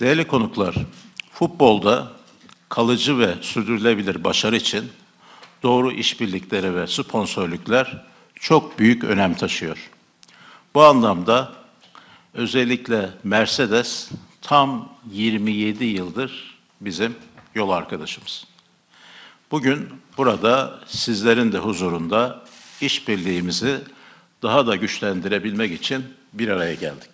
Değerli konuklar, futbolda kalıcı ve sürdürülebilir başarı için doğru işbirlikleri ve sponsorluklar çok büyük önem taşıyor. Bu anlamda özellikle Mercedes tam 27 yıldır bizim yol arkadaşımız. Bugün burada sizlerin de huzurunda işbirliğimizi daha da güçlendirebilmek için bir araya geldik.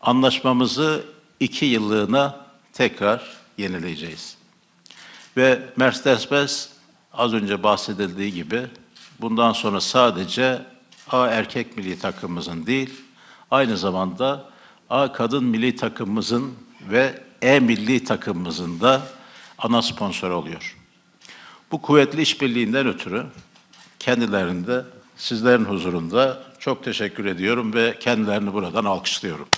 Anlaşmamızı iki yıllığına tekrar yenileyeceğiz. Ve Mercedes-Benz az önce bahsedildiği gibi bundan sonra sadece A erkek milli takımımızın değil, aynı zamanda A kadın milli takımımızın ve E milli takımımızın da ana sponsor oluyor. Bu kuvvetli işbirliğinden ötürü kendilerinde sizlerin huzurunda çok teşekkür ediyorum ve kendilerini buradan alkışlıyorum.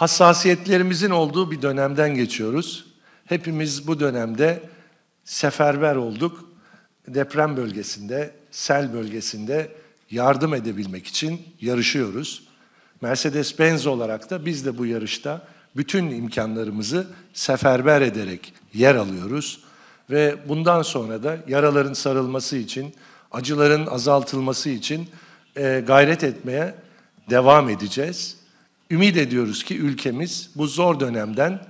Hassasiyetlerimizin olduğu bir dönemden geçiyoruz. Hepimiz bu dönemde seferber olduk. Deprem bölgesinde, sel bölgesinde yardım edebilmek için yarışıyoruz. Mercedes-Benz olarak da biz de bu yarışta bütün imkanlarımızı seferber ederek yer alıyoruz ve bundan sonra da yaraların sarılması için, acıların azaltılması için e, gayret etmeye devam edeceğiz. Ümit ediyoruz ki ülkemiz bu zor dönemden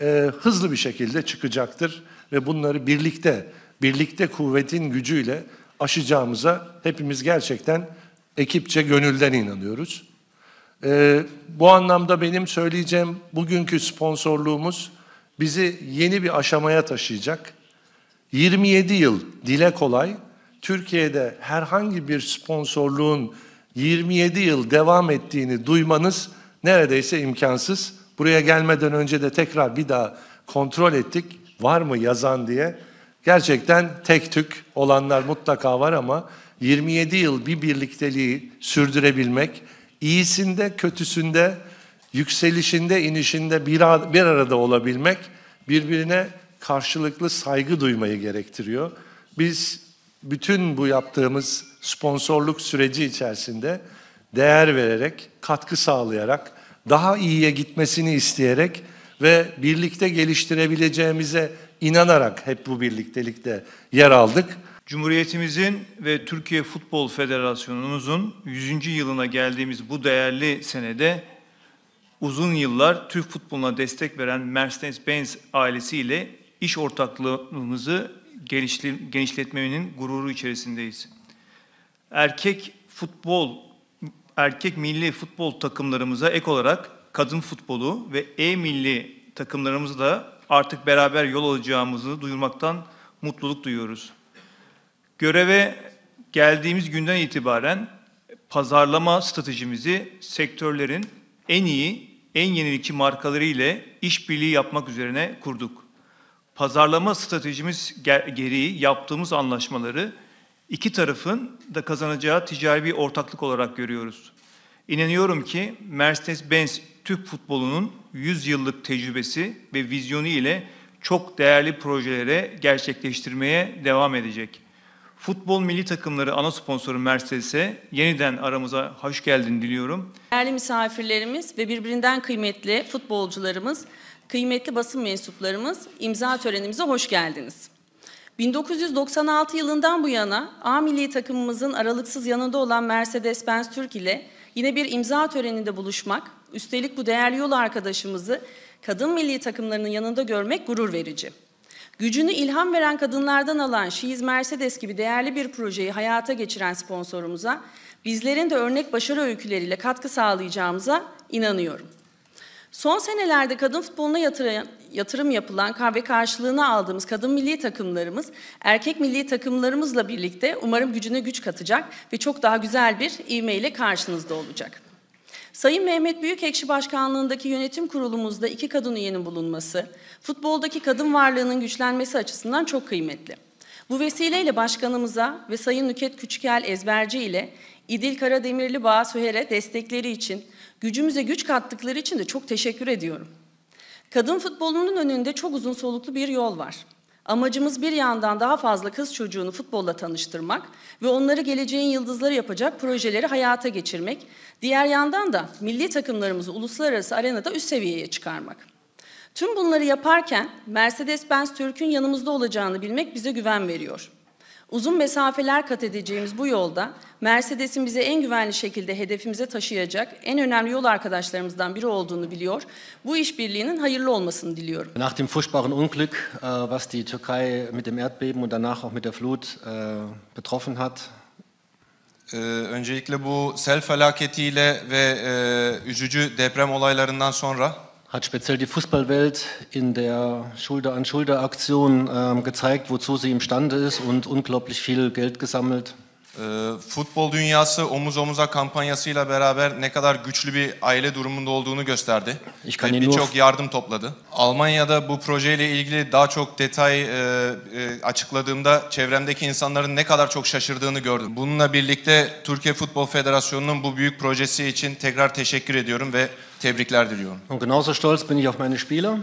e, hızlı bir şekilde çıkacaktır ve bunları birlikte, birlikte kuvvetin gücüyle aşacağımıza hepimiz gerçekten ekipçe gönülden inanıyoruz. E, bu anlamda benim söyleyeceğim bugünkü sponsorluğumuz bizi yeni bir aşamaya taşıyacak. 27 yıl dile kolay, Türkiye'de herhangi bir sponsorluğun 27 yıl devam ettiğini duymanız neredeyse imkansız. Buraya gelmeden önce de tekrar bir daha kontrol ettik. Var mı yazan diye. Gerçekten tek tük olanlar mutlaka var ama 27 yıl bir birlikteliği sürdürebilmek, iyisinde, kötüsünde, yükselişinde, inişinde bir, bir arada olabilmek birbirine karşılıklı saygı duymayı gerektiriyor. Biz bütün bu yaptığımız sponsorluk süreci içerisinde değer vererek, katkı sağlayarak, daha iyiye gitmesini isteyerek ve birlikte geliştirebileceğimize inanarak hep bu birliktelikte yer aldık. Cumhuriyetimizin ve Türkiye Futbol Federasyonumuzun 100. yılına geldiğimiz bu değerli senede uzun yıllar Türk futboluna destek veren Mercedes-Benz ailesiyle iş ortaklığımızı genişletmenin gururu içerisindeyiz. Erkek futbol erkek milli futbol takımlarımıza ek olarak kadın futbolu ve E milli takımlarımızı da artık beraber yol alacağımızı duyurmaktan mutluluk duyuyoruz. Göreve geldiğimiz günden itibaren pazarlama stratejimizi sektörlerin en iyi, en yenilikçi markaları ile işbirliği yapmak üzerine kurduk. Pazarlama stratejimiz gereği yaptığımız anlaşmaları iki tarafın da kazanacağı ticari bir ortaklık olarak görüyoruz. İnanıyorum ki Mercedes-Benz Türk futbolunun 100 yıllık tecrübesi ve vizyonu ile çok değerli projelere gerçekleştirmeye devam edecek. Futbol milli takımları ana sponsoru Mercedes'e yeniden aramıza hoş geldin diliyorum. Değerli misafirlerimiz ve birbirinden kıymetli futbolcularımız, kıymetli basın mensuplarımız imza törenimize hoş geldiniz. 1996 yılından bu yana A milli takımımızın aralıksız yanında olan Mercedes-Benz Türk ile yine bir imza töreninde buluşmak, üstelik bu değerli yol arkadaşımızı kadın milli takımlarının yanında görmek gurur verici. Gücünü ilham veren kadınlardan alan Şiiz Mercedes gibi değerli bir projeyi hayata geçiren sponsorumuza bizlerin de örnek başarı öyküleriyle katkı sağlayacağımıza inanıyorum. Son senelerde kadın futboluna yatırım, yatırım yapılan ve karşılığını aldığımız kadın milli takımlarımız, erkek milli takımlarımızla birlikte umarım gücüne güç katacak ve çok daha güzel bir ivmeyle karşınızda olacak. Sayın Mehmet Büyükekşi Başkanlığındaki yönetim kurulumuzda iki kadın üyenin bulunması, futboldaki kadın varlığının güçlenmesi açısından çok kıymetli. Bu vesileyle başkanımıza ve Sayın Nüket Küçükel Ezberci ile İdil Karademirli Bağ Süher'e destekleri için, gücümüze güç kattıkları için de çok teşekkür ediyorum. Kadın futbolunun önünde çok uzun soluklu bir yol var. Amacımız bir yandan daha fazla kız çocuğunu futbolla tanıştırmak ve onları geleceğin yıldızları yapacak projeleri hayata geçirmek. Diğer yandan da milli takımlarımızı uluslararası arenada üst seviyeye çıkarmak. Tüm bunları yaparken Mercedes-Benz Türk'ün yanımızda olacağını bilmek bize güven veriyor. Uzun mesafeler kat edeceğimiz bu yolda Mercedes'in bize en güvenli şekilde hedefimize taşıyacak en önemli yol arkadaşlarımızdan biri olduğunu biliyor. Bu işbirliğinin hayırlı olmasını diliyorum. Nach dem furchtbaren Unglück, äh, was die Türkei mit dem Erdbeben und danach auch mit der Flut äh, betroffen hat, Ee, öncelikle bu sel felaketiyle ve e, üzücü deprem olaylarından sonra hat speziell die Fußballwelt in der Schulter-an-Schulter-Aktion ähm, gezeigt, wozu sie imstande ist und unglaublich viel Geld gesammelt. E, futbol dünyası omuz omuza kampanyasıyla beraber ne kadar güçlü bir aile durumunda olduğunu gösterdi. Ve birçok yardım topladı. Almanya'da bu projeyle ilgili daha çok detay e, e, açıkladığımda çevremdeki insanların ne kadar çok şaşırdığını gördüm. Bununla birlikte Türkiye Futbol Federasyonu'nun bu büyük projesi için tekrar teşekkür ediyorum ve tebrikler diliyorum. Und genauso stolz bin ich auf meine Spieler.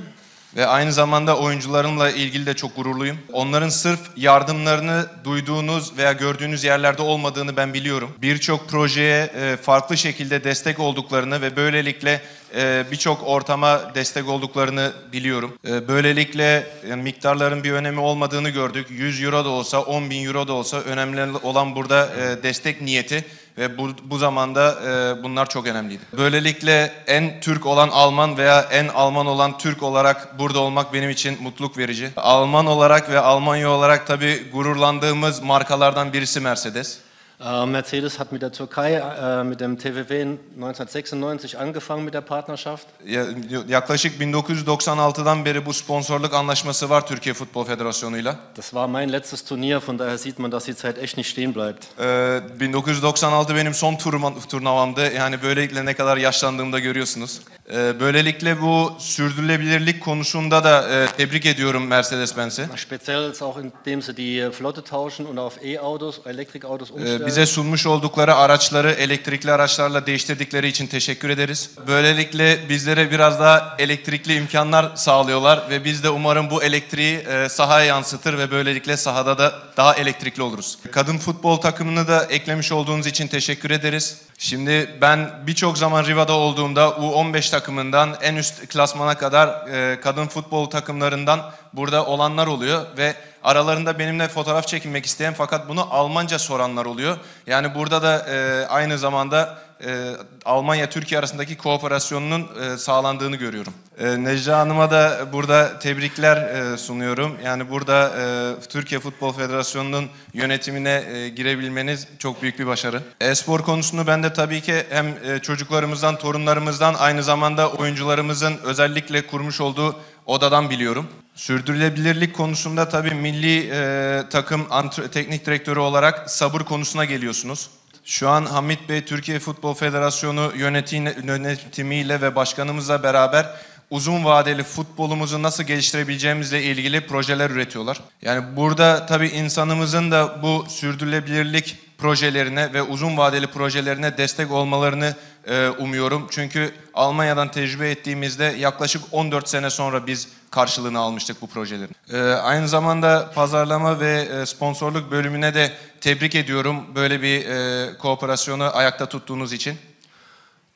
Ve aynı zamanda oyuncularımla ilgili de çok gururluyum. Onların sırf yardımlarını duyduğunuz veya gördüğünüz yerlerde olmadığını ben biliyorum. Birçok projeye e, farklı şekilde destek olduklarını ve böylelikle e, birçok ortama destek olduklarını biliyorum. E, Böylelikle miktarların bir önemi olmadığını gördük. 100 euro da olsa, 10 bin euro da olsa önemli olan burada destek niyeti ve bu, bu zamanda e, bunlar çok önemliydi. Böylelikle en Türk olan Alman veya en Alman olan Türk olarak burada olmak benim için mutluluk verici. Alman olarak ve Almanya olarak tabii gururlandığımız markalardan birisi Mercedes. Äh, Mercedes hat mit der Türkei, äh, mit dem TWW 1996 angefangen mit der Partnerschaft. Ya- Yaklaşık 1996'dan beri bu sponsorluk anlaşması var Türkiye Futbol Federasyonu'yla. Das war mein letztes Turnier, von daher sieht man, dass die Zeit echt nicht stehen bleibt. Ee, 1996 benim son turma- turnuvamdı. Yani böylelikle ne kadar yaşlandığımı da görüyorsunuz. Ee, böylelikle bu sürdürülebilirlik konusunda da e, tebrik ediyorum Mercedes-Benz'i. Speziell jetzt auch indem sie die Flotte tauschen und auf E-Autos, Elektrikautos Ee, umstellen. Bize sunmuş oldukları araçları elektrikli araçlarla değiştirdikleri için teşekkür ederiz. Böylelikle bizlere biraz daha elektrikli imkanlar sağlıyorlar ve biz de umarım bu elektriği e, sahaya yansıtır ve böylelikle sahada da daha elektrikli oluruz. Kadın futbol takımını da eklemiş olduğunuz için teşekkür ederiz. Şimdi ben birçok zaman Riva'da olduğumda U15 takımından en üst klasmana kadar e, kadın futbol takımlarından burada olanlar oluyor ve aralarında benimle fotoğraf çekinmek isteyen fakat bunu Almanca soranlar oluyor. Yani burada da e, aynı zamanda e, Almanya-Türkiye arasındaki kooperasyonun e, sağlandığını görüyorum. E, Necla Hanım'a da burada tebrikler e, sunuyorum. Yani burada e, Türkiye Futbol Federasyonu'nun yönetimine e, girebilmeniz çok büyük bir başarı. E-spor konusunu ben de tabii ki hem e, çocuklarımızdan, torunlarımızdan aynı zamanda oyuncularımızın özellikle kurmuş olduğu odadan biliyorum. Sürdürülebilirlik konusunda tabii milli e, takım antre- teknik direktörü olarak sabır konusuna geliyorsunuz. Şu an Hamit Bey Türkiye Futbol Federasyonu yönetimi- yönetimiyle ve başkanımızla beraber uzun vadeli futbolumuzu nasıl geliştirebileceğimizle ilgili projeler üretiyorlar. Yani burada tabii insanımızın da bu sürdürülebilirlik projelerine ve uzun vadeli projelerine destek olmalarını e, umuyorum. Çünkü Almanya'dan tecrübe ettiğimizde yaklaşık 14 sene sonra biz karşılığını almıştık bu projelerin. E, aynı zamanda pazarlama ve e, sponsorluk bölümüne de tebrik ediyorum böyle bir e, kooperasyonu ayakta tuttuğunuz için.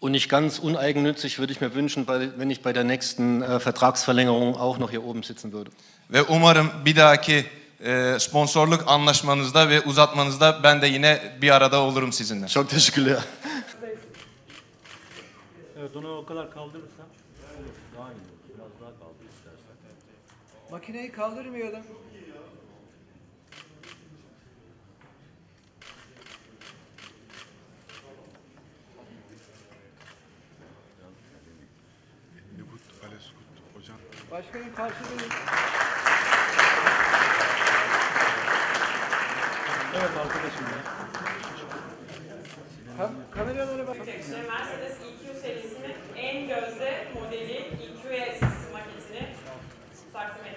Und nicht ganz uneigennützig würde ich mir wünschen, wenn ich bei der nächsten äh, Vertragsverlängerung auch noch hier oben sitzen würde. Ve umarım bir dahaki e, sponsorluk anlaşmanızda ve uzatmanızda ben de yine bir arada olurum sizinle. Çok teşekkürler. Evet onu o kadar kaldırırsan daha iyi olur. Biraz daha kaldır istersen. Makineyi kaldırmayalım. Başkanım karşılayın. Evet arkadaşım ya. Kam kameralara bak. İşte Şükrü.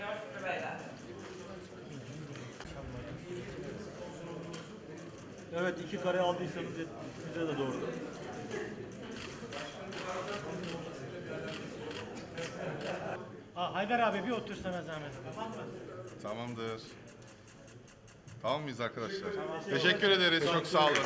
Evet iki kare aldıysanız size de doğru. Ha, Haydar abi bir otursana zahmet. Tamamdır. Tamam mıyız arkadaşlar? Teşekkür ederiz. Çok sağ olun.